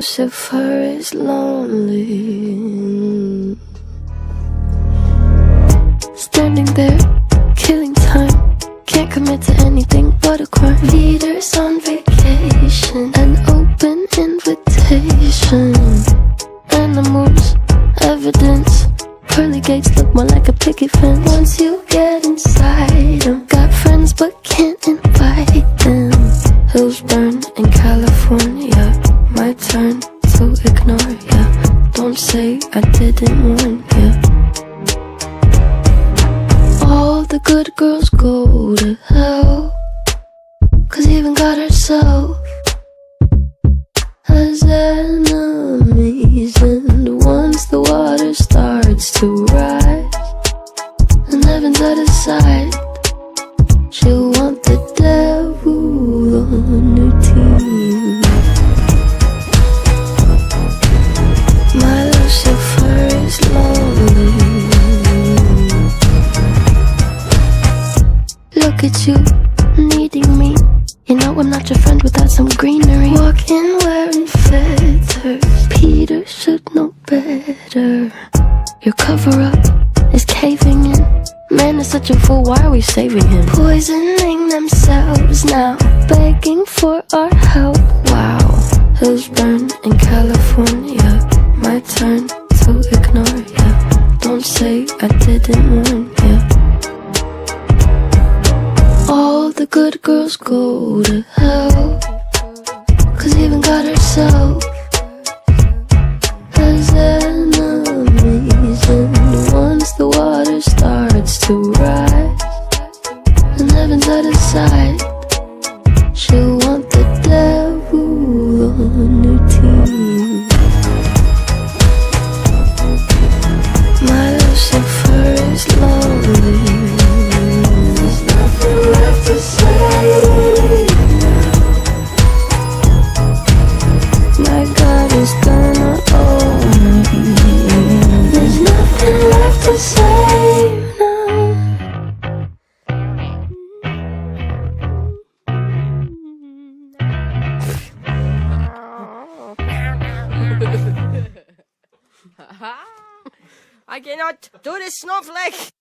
Lucifer is lonely. Standing there, killing time. Can't commit to anything but a crime. Leaders on vacation, an open invitation. Animals, evidence. Pearly gates look more like a picket fence. Once you get inside them, got friends but can't invite them. Hills burn in California. Say I didn't want ya. All the good girls go to hell. Cause even God herself has enemies. And you, needing me. You know I'm not your friend without some greenery. Walking wearing feathers. Peter should know better. Your cover up is caving in. Man is such a fool, why are we saving him? Poisoning themselves now, begging for our help. Wow, hills burn in California. My turn to ignore ya. Don't say I didn't warn. Good girls go to hell. Cause even God herself has enemies. And once the water starts to rise, I cannot do this snowflake.